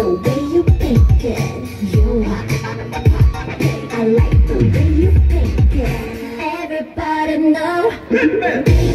the way you think it. You I like the way you think it. Everybody know.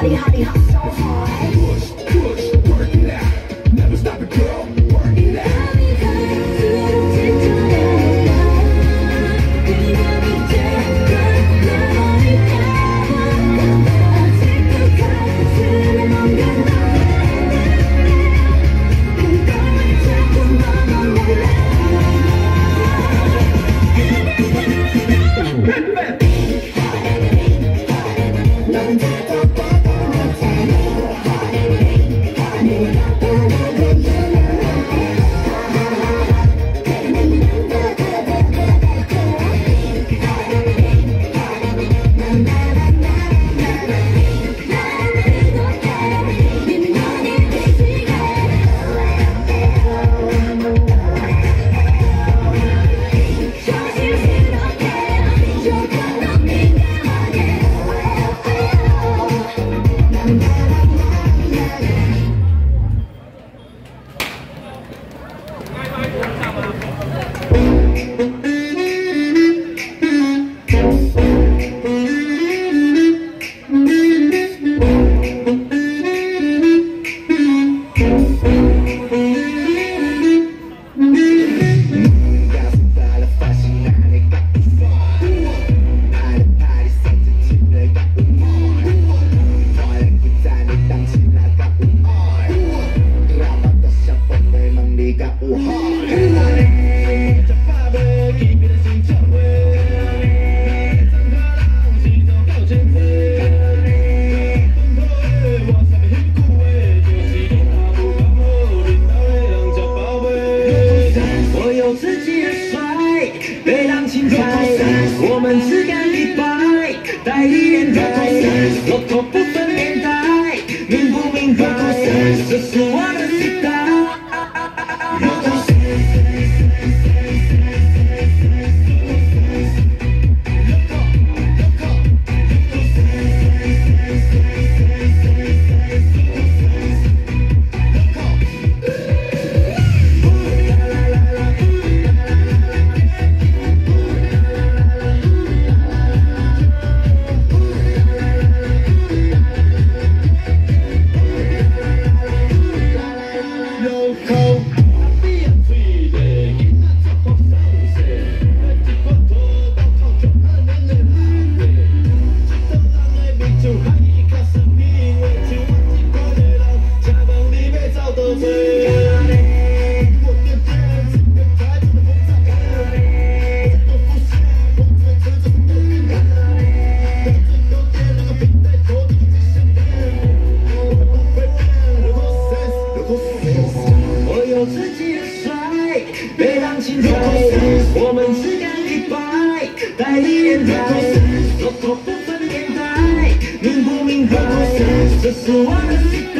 hottie hottie hot so hard. Sesuatu 心碎。我们只敢一百，带一人台，做错不分年代，明不明白？这是我的。